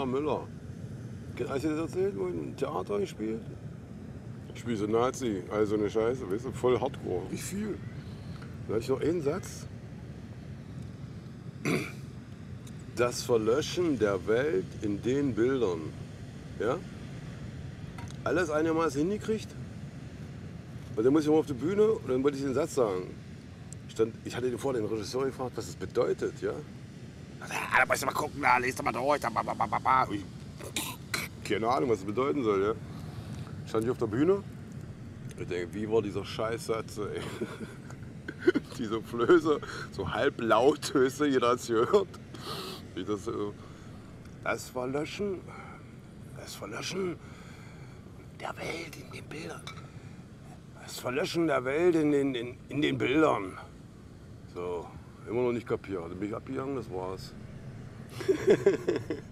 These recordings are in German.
Werner Müller. Hast du das erzählt, wo ein Theater gespielt? Ich spiele so Nazi, also eine Scheiße, weißt du, voll Hardcore. Wie viel? Da hatte ich noch einen Satz. Das Verlöschen der Welt in den Bildern. Ja? Alles einigermaßen hingekriegt. Und dann muss ich mal auf die Bühne und dann wollte ich den Satz sagen. Ich, stand, ich hatte vor den Regisseur gefragt, was das bedeutet. Ja? Ja, da musst du mal gucken, da lest du mal durch. Ich, keine Ahnung, was das bedeuten soll. Ja? Stand ich auf der Bühne. Ich denke, wie war dieser Scheißsatz? Ey? Diese Flöße, so halblaut, weißt du, jeder hat es gehört. Wie das, so, das Verlöschen, das Verlöschen der Welt in den Bildern. Das Verlöschen der Welt in den, in, in den Bildern. So, immer noch nicht kapiert. Dann bin ich abgegangen, das war's.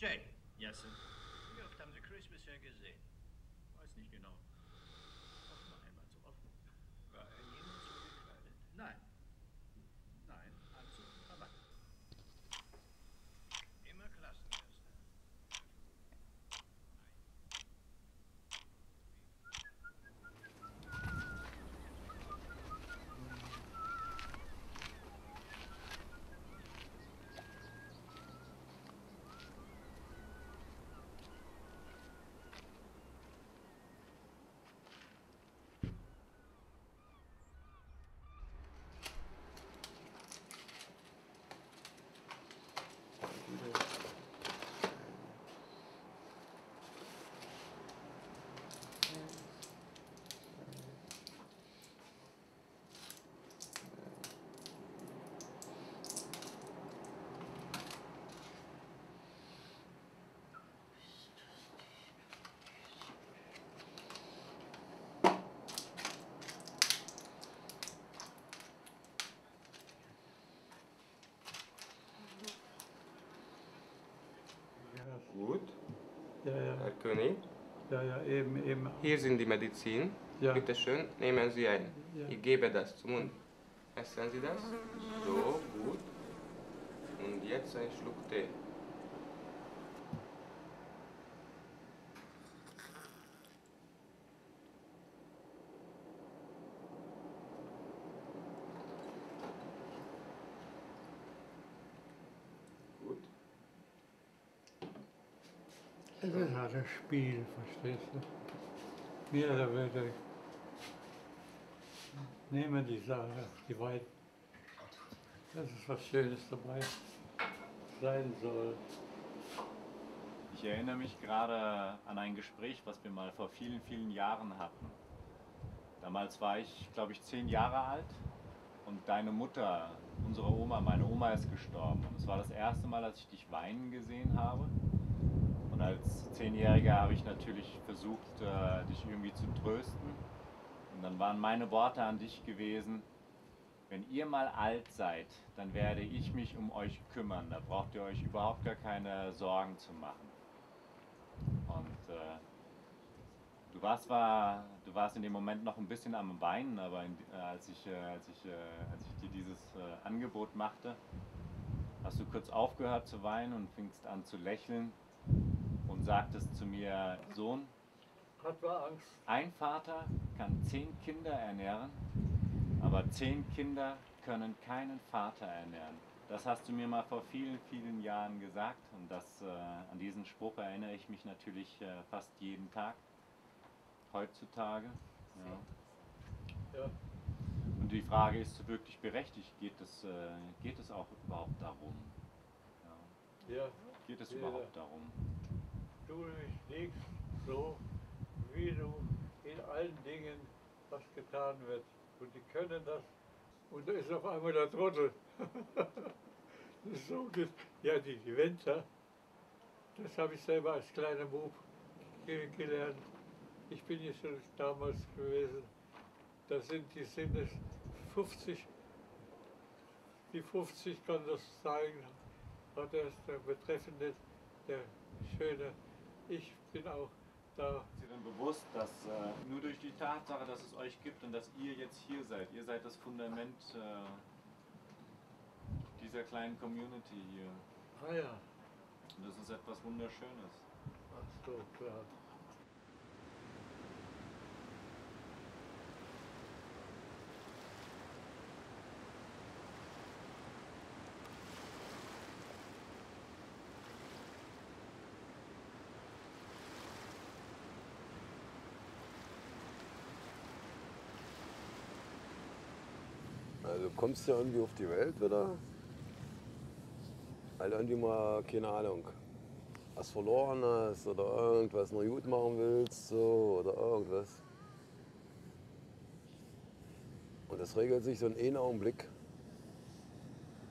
Jane, Yes, sir. wie oft haben Sie Chris bisher gesehen? Weiß nicht genau. Auch nur einmal so oft. War er jemals so gekleidet? Nein. Nein, Anzug, Krawatte. Immer Klassenerster. Gut, Ja, ja, Herr König. ja, ja, eben, eben. Hier sind die Medizin. Ja. Bitte schön, nehmen Sie ein. Ja. Ich gebe das zum Mund. Essen Sie das? So, gut. Und jetzt ein Schluck Tee. Gut. Das ist halt ein Spiel, verstehst du? Mehr oder weniger. Nehmen die Sache, die weit. Das ist was Schönes dabei sein soll. Ich erinnere mich gerade an ein Gespräch, was wir mal vor vielen, vielen Jahren hatten. Damals war ich, glaube ich, zehn Jahre alt und deine Mutter, unsere Oma, meine Oma ist gestorben. Und es war das erste Mal, dass ich dich weinen gesehen habe. Und als Zehnjähriger habe ich natürlich versucht, äh, dich irgendwie zu trösten. Und dann waren meine Worte an dich gewesen, wenn ihr mal alt seid, dann werde ich mich um euch kümmern. Da braucht ihr euch überhaupt gar keine Sorgen zu machen. Und äh, du warst zwar, du warst in dem Moment noch ein bisschen am Weinen, aber in, äh, als, ich, äh, als, ich, äh, als ich dir dieses äh, Angebot machte, hast du kurz aufgehört zu weinen und fingst an zu lächeln und sagtest zu mir, Sohn, Hat war Angst. ein Vater kann zehn Kinder ernähren, aber zehn Kinder können keinen Vater ernähren. Das hast du mir mal vor vielen, vielen Jahren gesagt und das, äh, an diesen Spruch erinnere ich mich natürlich äh, fast jeden Tag heutzutage. Ja. Ja. Und die Frage ist wirklich berechtigt, geht es, äh, geht es auch überhaupt darum? Ja. Geht es überhaupt darum? Tu mich nicht so, wie du in allen Dingen, was getan wird. Und die können das. Und da ist auf einmal der Trottel. so, ja, die, die Winter, das habe ich selber als kleiner Bub ge- gelernt. Ich bin ja schon damals gewesen. Da sind die sind es 50, die 50 kann das zeigen, hat erst der Betreffende, der Schöne. Ich bin auch da. Ist dir denn bewusst, dass äh, nur durch die Tatsache, dass es euch gibt und dass ihr jetzt hier seid, ihr seid das Fundament äh, dieser kleinen Community hier. Ah ja, Und das ist etwas Wunderschönes. ach so, klar. Also kommst du irgendwie auf die Welt wieder? Weil du irgendwie mal, keine Ahnung, was verloren hast oder irgendwas noch gut machen willst, so, oder irgendwas. Und das regelt sich so in einem Augenblick.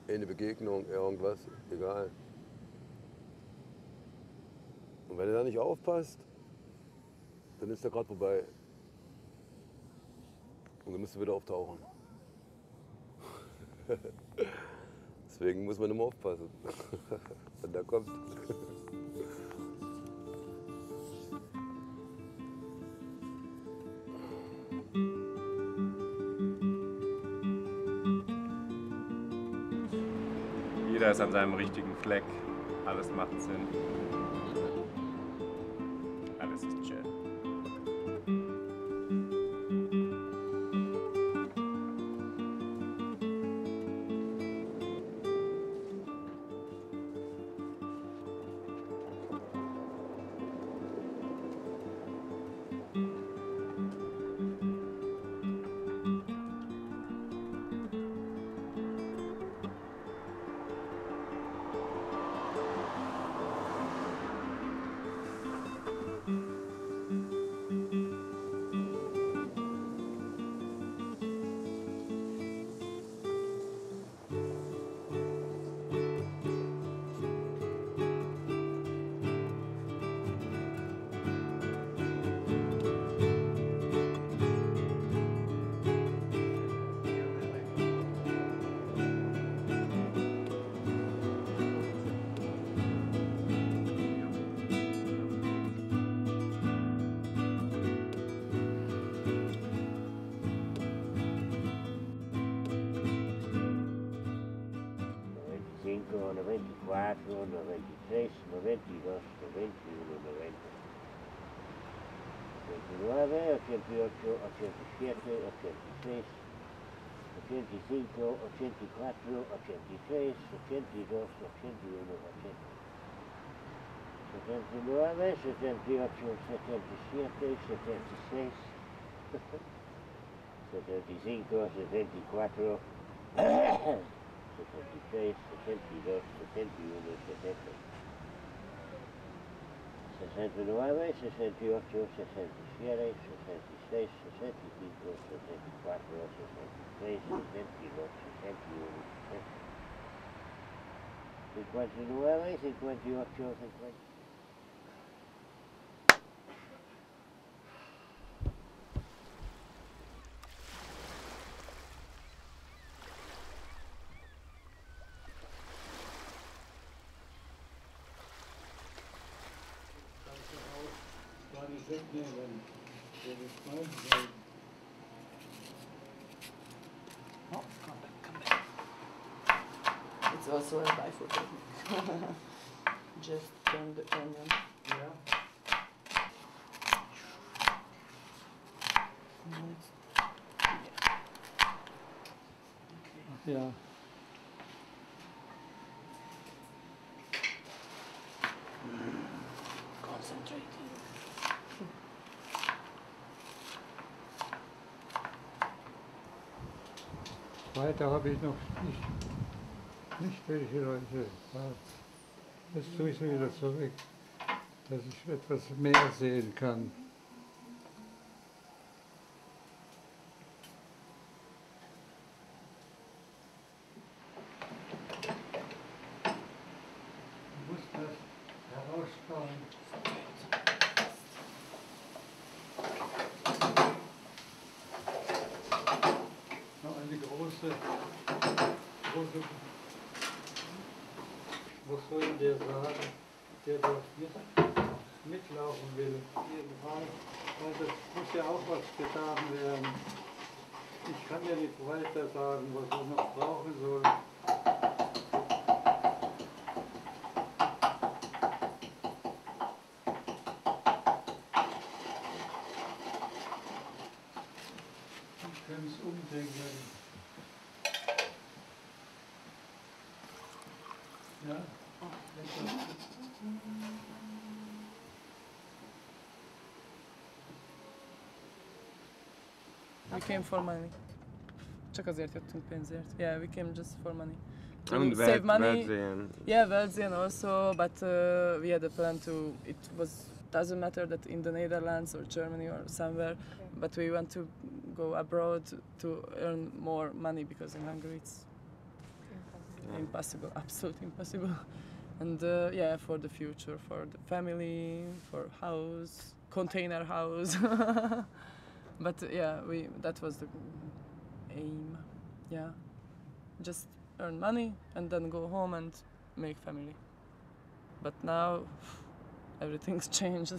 Eine Begegnung, irgendwas, egal. Und wenn du da nicht aufpasst, dann ist der gerade vorbei. Und dann musst du wieder auftauchen. Deswegen muss man immer aufpassen, wenn der kommt. Jeder ist an seinem richtigen Fleck. Alles macht Sinn. 94, 93, 92, 91, 90, 89, 88, 87, 86, 85, 84, 86, 82, 81, 80. 79, 78, 77, 76, 75, 74, 63, 62, 61, 70. 69, 68, 67, 66, 65, 64, 63, 62, 61, 59, 58, 50. The response. Oh, come back, come back. It's also a bifocal. Just turn the onion. Yeah. Yeah. Weiter habe ich noch nicht, nicht welche Leute. Jetzt tue ich sie wieder zurück, dass ich etwas mehr sehen kann. Ich kann es umdenken. Ja? We came for money. Csak azért jöttünk pénzért. Yeah, we came just for money. To Und save Welt, money. Welt sehen. Yeah, Belgian also, but uh, we had a plan to. It was doesn't matter that in the Netherlands or Germany or somewhere, but we want to go abroad to earn more money because in Hungary it's impossible, absolutely impossible. And uh, yeah, for the future, for the family, for house, container house. but uh, yeah, we that was the aim. Yeah, just earn money and then go home and make family. But now everything's changed.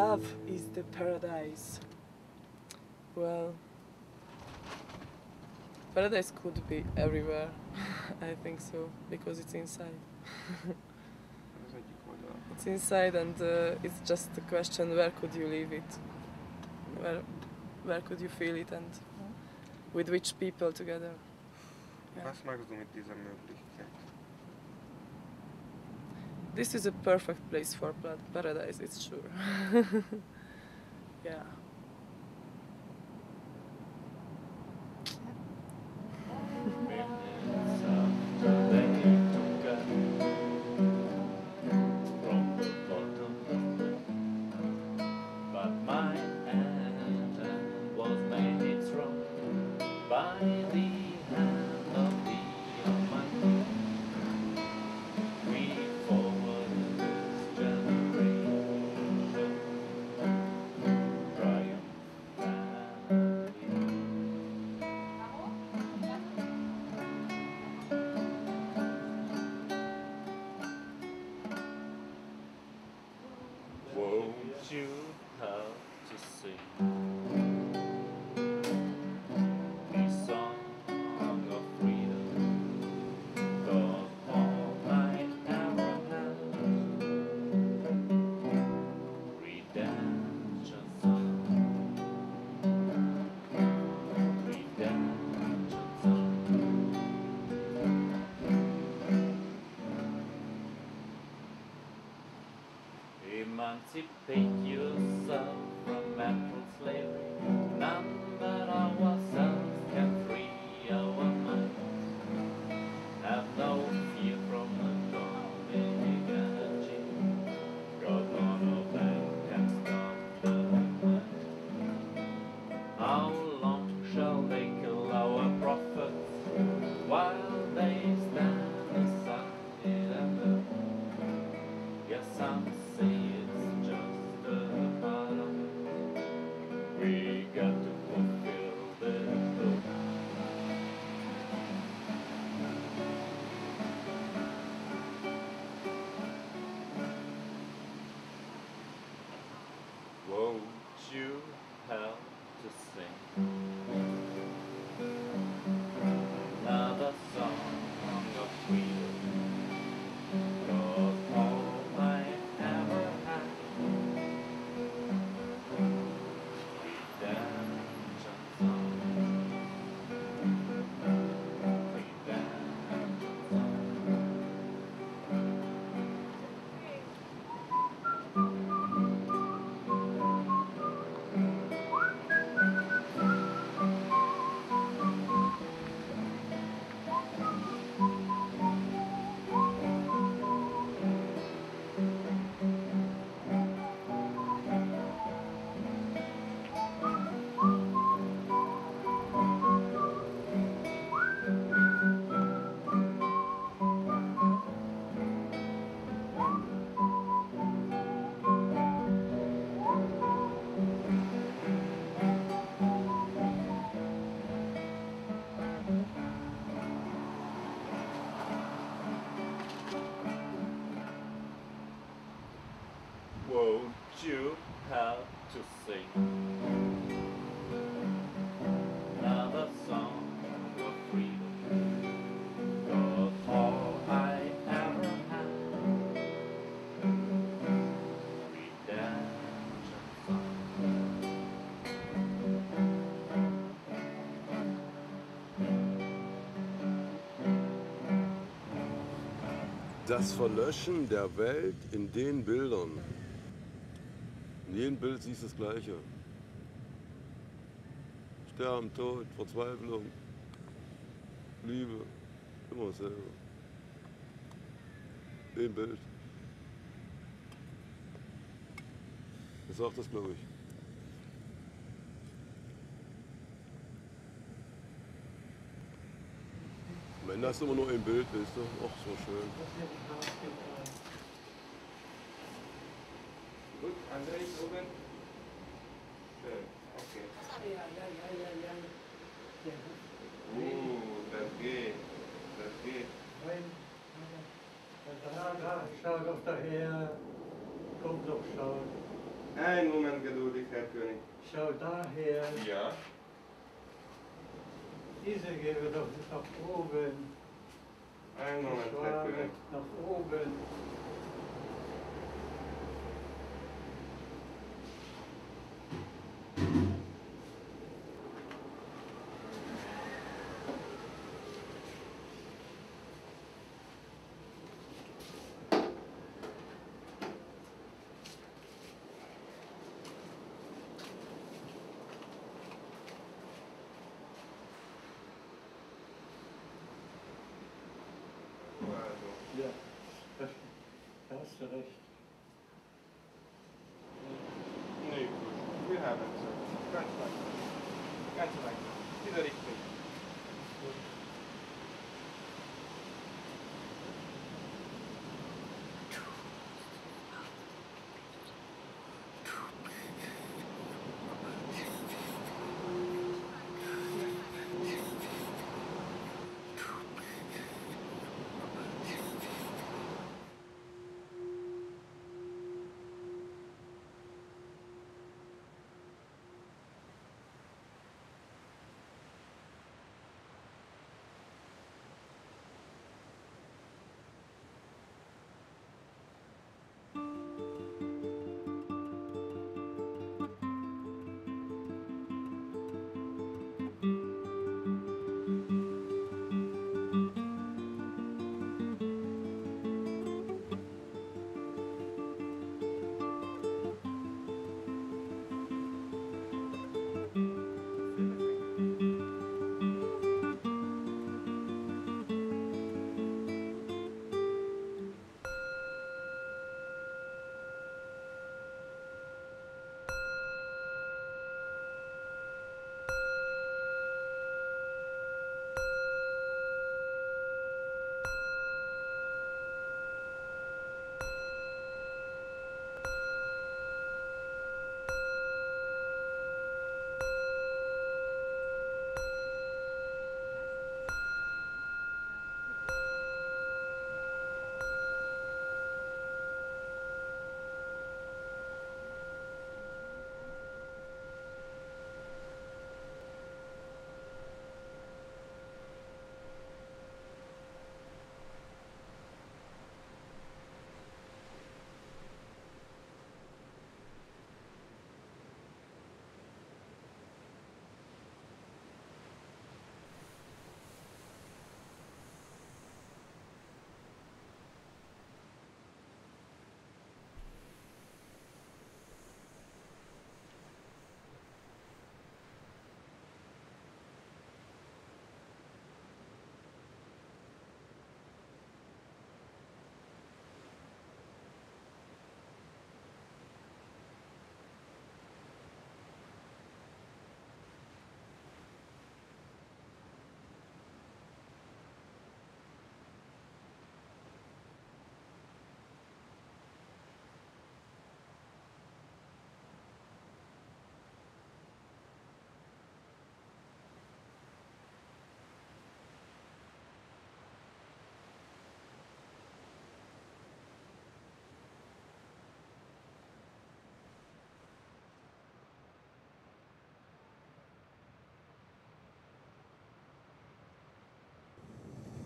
Love is the paradise. Well, paradise could be everywhere. I think so because it's inside. It's inside, and uh, it's just a question: where could you leave it? Where, where could you feel it, and with which people together? Was magst du mit dieser Möglichkeit? This is a perfect place for paradise, it's sure. yeah. Das Verlöschen der Welt in den Bildern. In jedem Bild siehst du das Gleiche. Sterben, Tod, Verzweiflung, Liebe, immer dasselbe. Im Bild. Das sagt das, glaube ich. Hast du immer nur ein Bild, weißt du? Ach, so schön. Gut, André ist oben. Schön, okay. Uh, das geht. Das geht. Schau doch daher. Komm doch, schau. Ein Moment geduldig, Herr König. Schau daher. Ja. Diese gehen wir doch nach oben. Ein Moment, Die Herr Schwabe König. nach oben. Also, Ja, das, da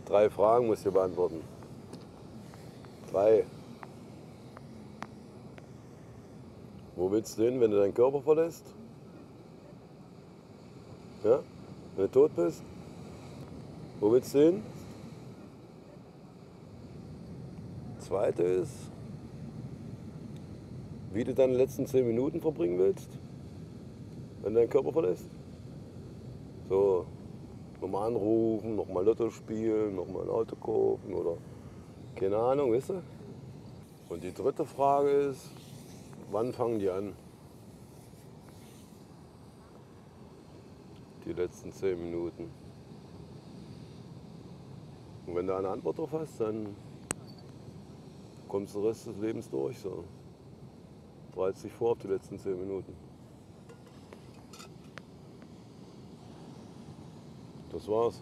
Drei Fragen musst du beantworten. Drei. Wo willst du hin, wenn du deinen Körper verlässt? Ja? Wenn du tot bist? Wo willst du hin? Zweite ist, wie du deine letzten zehn Minuten verbringen willst, wenn du deinen Körper verlässt. So, nochmal anrufen, nochmal Lotto spielen, nochmal ein Auto kaufen oder keine Ahnung, weißt du? Und die dritte Frage ist, wann fangen die an? Die letzten zehn Minuten. Und wenn du eine Antwort drauf hast, dann kommst du den Rest des Lebens durch. So. Bereitest dich vor auf die letzten zehn Minuten. Das war's.